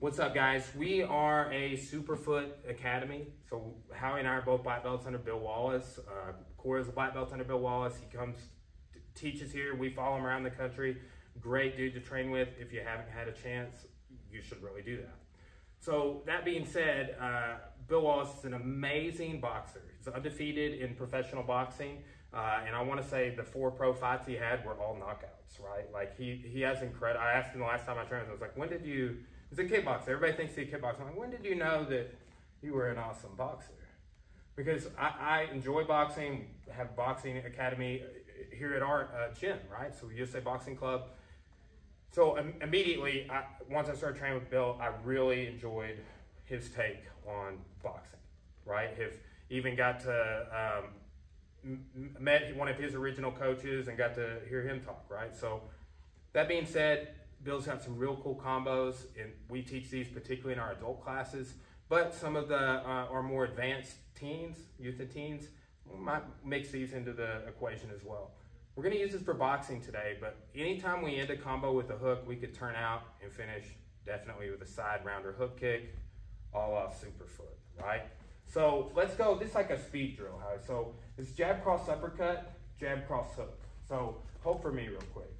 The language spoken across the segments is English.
What's up, guys? We are a Superfoot Academy. So Howie and I are both black belts under Bill Wallace. Uh, Corey is a black belt under Bill Wallace. He comes, teaches here. We follow him around the country. Great dude to train with. If you haven't had a chance, you should really do that. So that being said, uh, Bill Wallace is an amazing boxer. He's undefeated in professional boxing. Uh, and I want to say the four pro fights he had were all knockouts, right? Like he he has incredible. I asked him the last time I trained I was like, when did you? He's a kickboxer. Everybody thinks he's a kickboxer. I'm like, when did you know that you were an awesome boxer? Because I, I enjoy boxing. Have boxing academy here at our uh, gym, right? So USA Boxing Club. So um, immediately, I, once I started training with Bill, I really enjoyed his take on boxing, right? Have even got to um, met one of his original coaches and got to hear him talk, right? So that being said, Bill's got some real cool combos, and we teach these particularly in our adult classes. But some of the uh, our more advanced teens, youth and teens, might mix these into the equation as well. We're going to use this for boxing today, but anytime we end a combo with a hook, we could turn out and finish definitely with a side rounder hook kick, all off superfoot, right? So let's go, this is like a speed drill, Howie. So it's jab, cross, uppercut, jab, cross, hook. So hold for me real quick.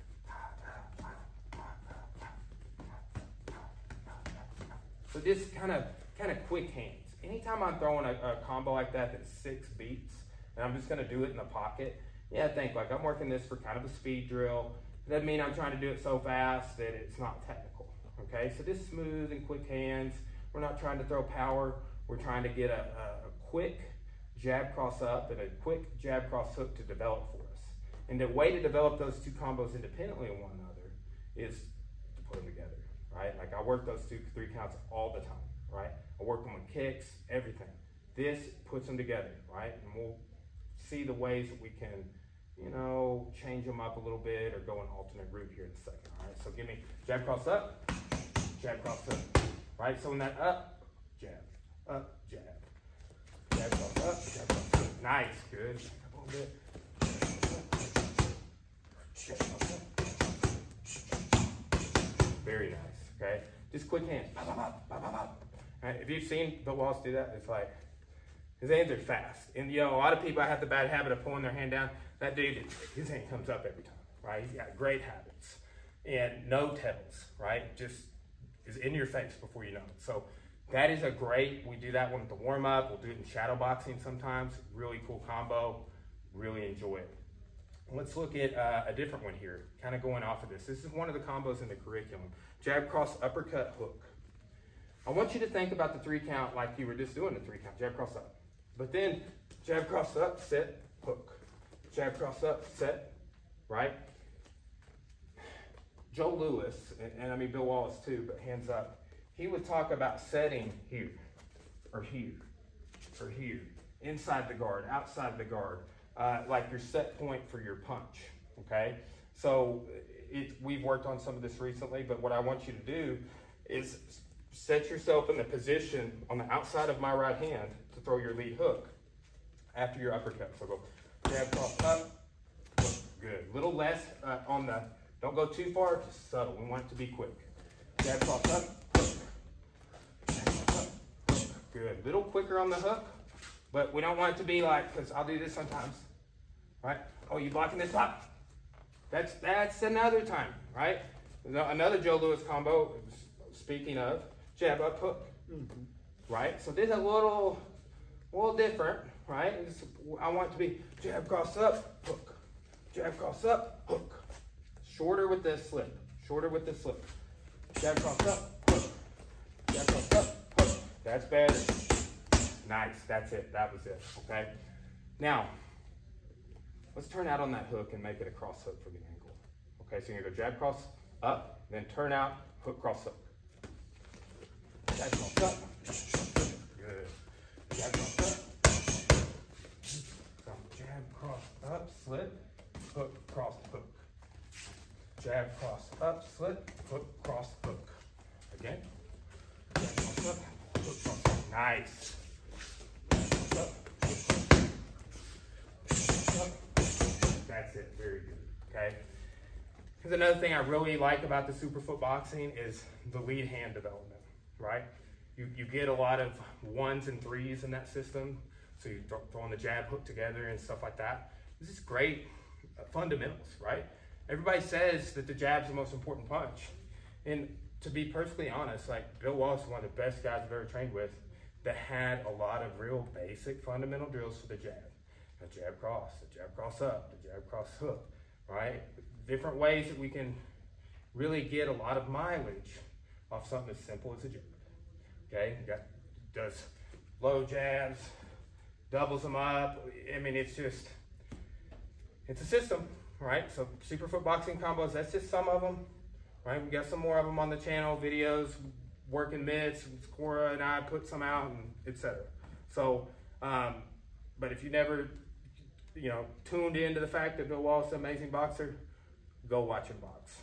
So just kind of kind of quick hands. Anytime I'm throwing a, a, combo like that that's six beats, and I'm just gonna do it in the pocket, yeah, think like I'm working this for kind of a speed drill. Doesn't mean I'm trying to do it so fast that it's not technical. Okay, so just smooth and quick hands. We're not trying to throw power. We're trying to get a, a, a quick jab cross up and a quick jab cross hook to develop for us. And the way to develop those two combos independently of one another is to put them together, right? Like I work those two, three counts all the time, right? I work them with kicks, everything. This puts them together, right? And we'll see the ways that we can, you know, change them up a little bit or go an alternate route here in a second, all right? So give me jab cross up, jab cross up, right? So in that up, jab, up, jab. Jab cross up, jab cross up. Nice, good. Up a little bit. Very nice, okay? Just quick hands. Right? If you've seen Bill Wallace do that, it's like, his hands are fast. And you know, a lot of people have the bad habit of pulling their hand down. That dude, his hand comes up every time, right? He's got great habits. And no tells, right? Just is in your face before you know it. So that is a great, we do that one at the warm up. We'll do it in shadow boxing sometimes. Really cool combo. Really enjoy it. Let's look at uh, a different one here, kind of going off of this. This is one of the combos in the curriculum. Jab, cross, uppercut, hook. I want you to think about the three count like you were just doing the three count. Jab, cross, up. But then jab, cross, up, set, hook. Jab, cross, up, set, right? Joe Lewis, and, and I mean Bill Wallace too, but hands up he would talk about setting here, or here, or here, inside the guard, outside the guard, uh, like your set point for your punch, okay? So it, we've worked on some of this recently, but what I want you to do is set yourself in the position on the outside of my right hand to throw your lead hook after your uppercut. So go jab, cross, up, good. Little less uh, on the, don't go too far, just subtle. We want it to be quick. Jab, cross, up, Good. Little quicker on the hook, but we don't want it to be like, because I'll do this sometimes, right? Oh, you blocking this top? That's that's another time, right? Another Joe Lewis combo, speaking of, jab up hook, mm -hmm. right? So this is a little, little different, right? It's, I want it to be jab cross up, hook, jab cross up, hook. Shorter with the slip, shorter with the slip. Jab cross up, hook, jab cross up, hook. that's better. Nice, that's it, that was it, okay? Now, let's turn out on that hook and make it a cross hook for the ankle. Okay, so you're gonna go jab cross up, then turn out, hook cross hook. Jab cross up, good. Jab cross up. So jab cross up, slip, hook cross hook. Jab cross up, slip, hook cross hook. Again. Jab cross up. Nice. That's it, very good, okay? Because another thing I really like about the Superfoot boxing is the lead hand development, right? You, you get a lot of ones and threes in that system. So you're throw- throwing the jab hook together and stuff like that. This is great uh, fundamentals, right? Everybody says that the jab's the most important punch. And to be perfectly honest, like Bill Wallace is one of the best guys I've ever trained with that had a lot of real basic fundamental drills for the jab. A jab cross, a jab cross up, a jab cross hook, right? Different ways that we can really get a lot of mileage off something as simple as a jab. Okay, got does low jabs, doubles them up. I mean, it's just it's a system, right? So Superfoot boxing combos. That's just some of them, right? We got some more of them on the channel, videos, working mitts. Cora and I put some out, and etc. So, um, but if you never, you know, tuned into the fact that Bill Wallace is an amazing boxer, go watch him box.